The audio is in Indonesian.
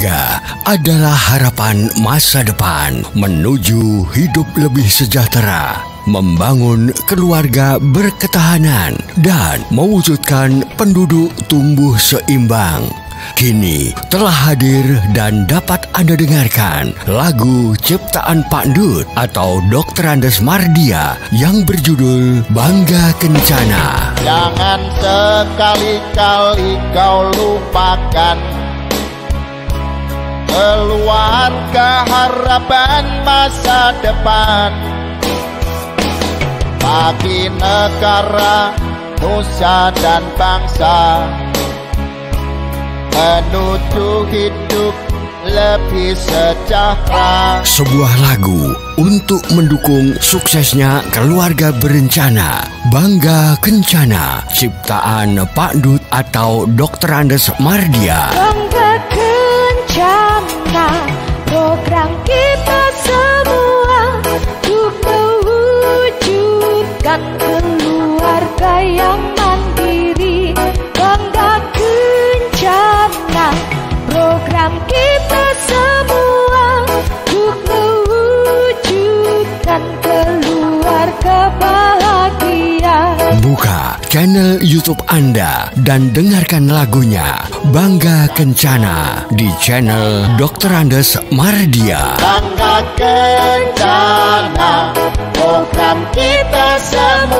Keluarga adalah harapan masa depan menuju hidup lebih sejahtera, membangun keluarga berketahanan, dan mewujudkan penduduk tumbuh seimbang. Kini telah hadir dan dapat Anda dengarkan lagu ciptaan Pak Dut atau Dr. Andes Mardia yang berjudul Bangga Kencana. Jangan sekali-kali kau lupakan Keluarga harapan masa depan Bagi negara, nusa dan bangsa Menuju hidup lebih sejahtera Sebuah lagu untuk mendukung suksesnya keluarga berencana Bangga Kencana ciptaan Pak Dut atau Dr. Andes Mardia. Bangga keluarga yang mandiri. Bangga Kencana program kita semua untuk mewujudkan keluarga bahagia. Buka channel YouTube Anda dan dengarkan lagunya Bangga Kencana di channel Dr. Andes Mardia. Bangga Kencana Program kita semua